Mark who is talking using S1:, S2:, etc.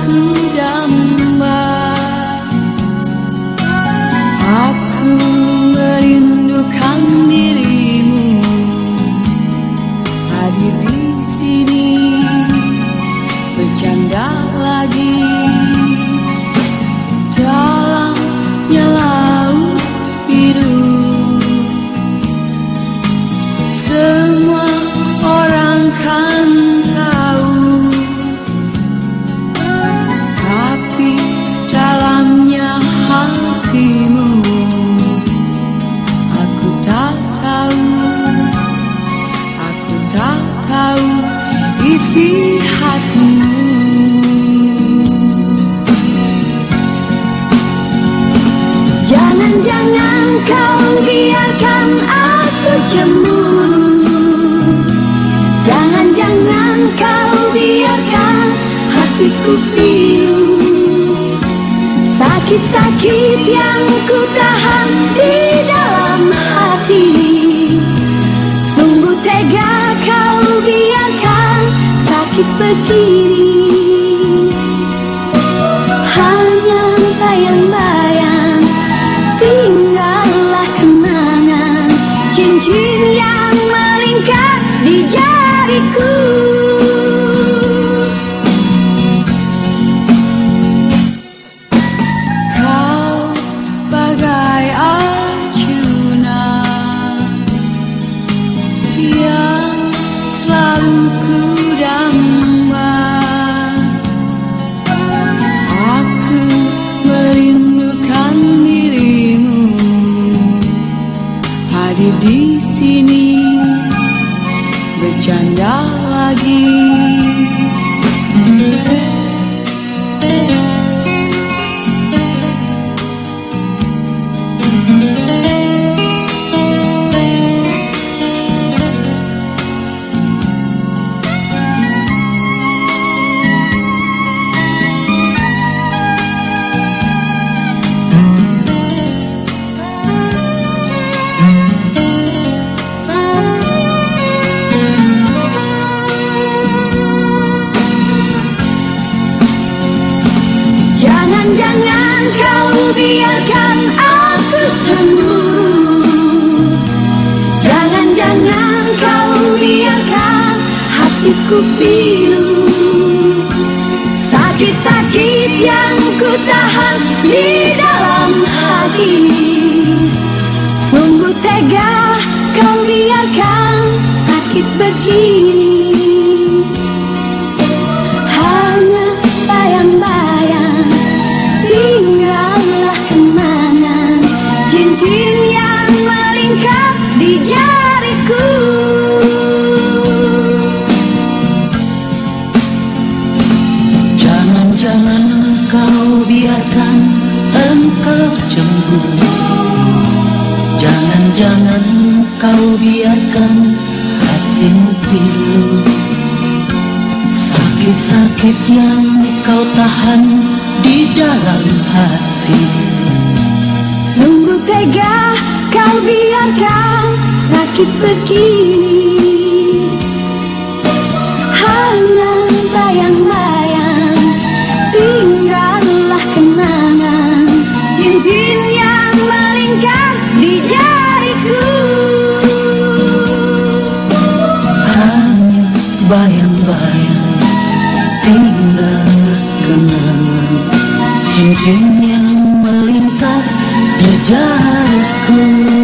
S1: kudamu Sakit-sakit yang ku tahan di dalam hati. Sungguh tega kau biarkan sakit begini Hanya bayang-bayang tinggallah kenangan. Cincin yang melingkar di jariku
S2: hadir di sini bercanda lagi.
S1: Biarkan aku cemburu Jangan-jangan kau biarkan hatiku pilu. Sakit-sakit yang ku tahan di dalam hati. Sungguh tega kau biarkan sakit begini
S3: Jangan-jangan kau biarkan hatimu pilu Sakit-sakit yang kau tahan di dalam hati.
S1: Sungguh tega kau biarkan sakit begini hanya bayang-bayang tinggallah kenangan. Cincin yang melingkar di jariku
S3: tinggal kenangan Cincin yang melingkar di jariku